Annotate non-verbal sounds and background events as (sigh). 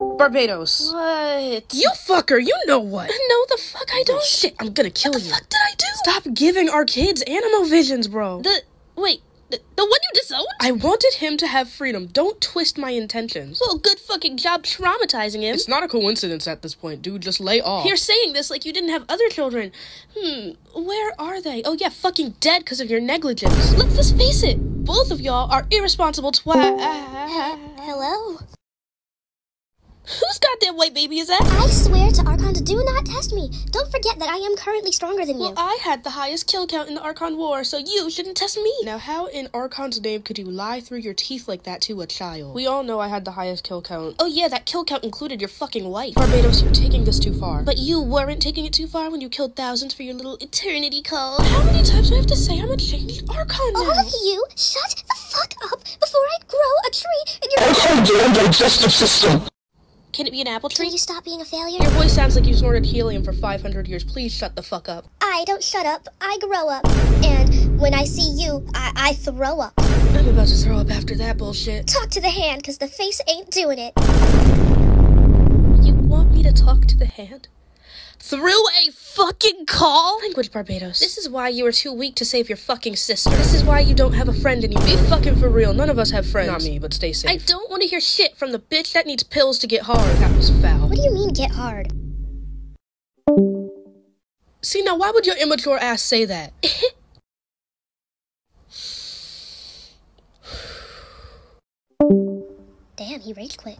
Barbatos. What? You fucker, you know what? No, the fuck I don't. Shit, I'm gonna kill What the you. fuck did I do? Stop giving our kids Anemo visions, bro. The wait, the, the one you disowned? I wanted him to have freedom. Don't twist my intentions. well, good fucking job traumatizing him. It's not a coincidence at this point, dude. Just lay off. You're saying this like you didn't have other children. Hmm, where are they? Oh yeah, fucking dead because of your negligence. Let's just face it, both of y'all are irresponsible twat. Hello? Whose goddamn white baby is that? I swear to Archon to do not test me. Don't forget that I am currently stronger than you. Well. I had the highest kill count in the Archon War, so you shouldn't test me. Now, how in Archon's name could you lie through your teeth like that to a child? We all know I had the highest kill count. Oh yeah, that kill count included your fucking wife. Barbatos, you're taking this too far. But you weren't taking it too far when you killed thousands for your little eternity call. How many times do I have to say I'm a changed Archon now? All of you, shut the fuck up before I grow a tree in your. Archon your own digestive system. Can it be an apple tree? Can you stop being a failure? Your voice sounds like you snorted helium for 500 years. Please shut the fuck up. I don't shut up. I grow up. And when I see you, I, I throw up. I'm about to throw up after that bullshit. Talk to the hand, cause the face ain't doing it. You want me to talk to the hand? Through a fucking call? Language, Barbatos. This is why you are too weak to save your fucking sister. This is why you don't have a friend and you Be fucking for real. None of us have friends. Not me, but stay safe. I don't want to hear shit from the bitch that needs pills to get hard. That was foul. What do you mean, get hard? See, now why would your immature ass say that? (laughs) Damn, he rage quit.